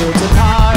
to time.